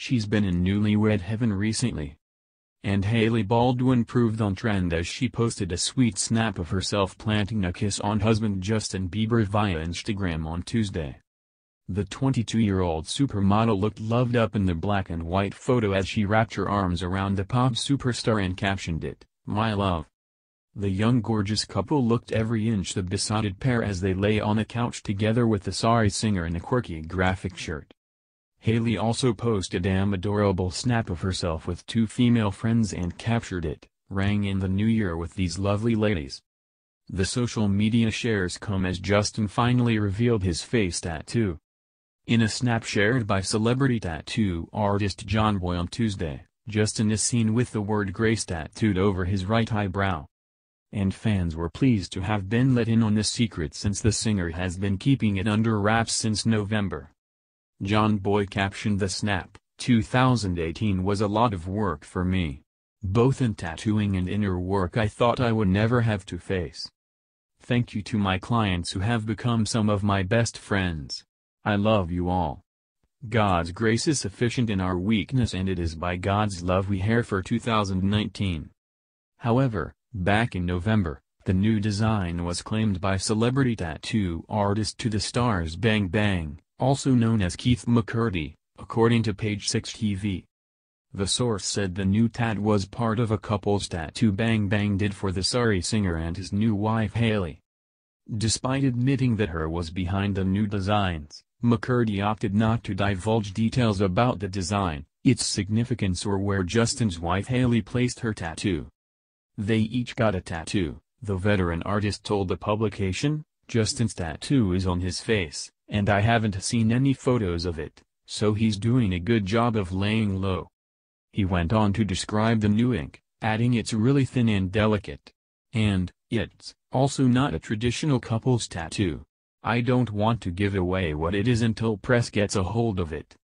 she's been in newlywed heaven recently. And Hailey Baldwin proved on trend as she posted a sweet snap of herself planting a kiss on husband Justin Bieber via Instagram on Tuesday. The 22-year-old supermodel looked loved up in the black and white photo as she wrapped her arms around the pop superstar and captioned it, My love. The young gorgeous couple looked every inch the besotted pair as they lay on a couch together with the sorry singer in a quirky graphic shirt. Hailey also posted an adorable snap of herself with two female friends and captured it, rang in the new year with these lovely ladies. The social media shares come as Justin finally revealed his face tattoo. In a snap shared by celebrity tattoo artist Jon Boy on Tuesday, Justin is seen with the word Grace tattooed over his right eyebrow. And fans were pleased to have been let in on this secret since the singer has been keeping it under wraps since November. Jon Boy captioned the snap, 2018 was a lot of work for me. Both in tattooing and inner work I thought I would never have to face. Thank you to my clients who have become some of my best friends. I love you all. God's grace is sufficient in our weakness and it is by God's love we here for 2019. However, back in November, the new design was claimed by celebrity tattoo artist To The Stars Bang Bang, also known as Keith McCurdy, according to Page 6 TV. The source said the new tat was part of a couple's tattoo Bang Bang did for the sorry singer and his new wife Hailey. Despite admitting that her was behind the new designs, McCurdy opted not to divulge details about the design, its significance or where Justin's wife Hailey placed her tattoo. They each got a tattoo, the veteran artist told the publication, Justin's tattoo is on his face, and I haven't seen any photos of it, so he's doing a good job of laying low. He went on to describe the new ink, adding it's really thin and delicate. And, it's, also not a traditional couple's tattoo. I don't want to give away what it is until press gets a hold of it.